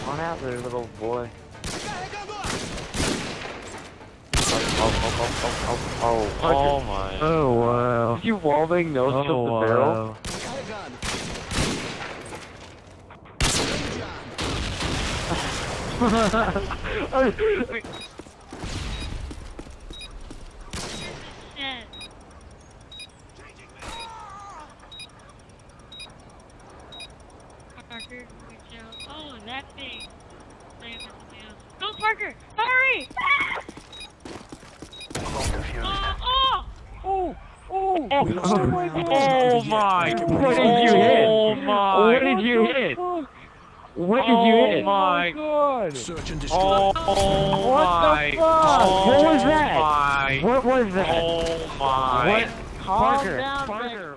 Come on out there, little boy. Oh, oh, oh, oh, oh, oh, oh. Oh my. Oh, wow. Did you wallbang no Oh, tilt the wow. barrel? Shit. Parker, good. Oh, that thing. Slam it down. Go, Parker! Hurry! Ah! Oh, oh! Oh, Oh my god. Oh my. What did you hit? Oh my. What did you hit? What did Oh you hit? Oh my. god. Search and destroy. Oh, oh What my. the fuck? Oh What was that? My. What was that? Oh my. What? Parker, Parker.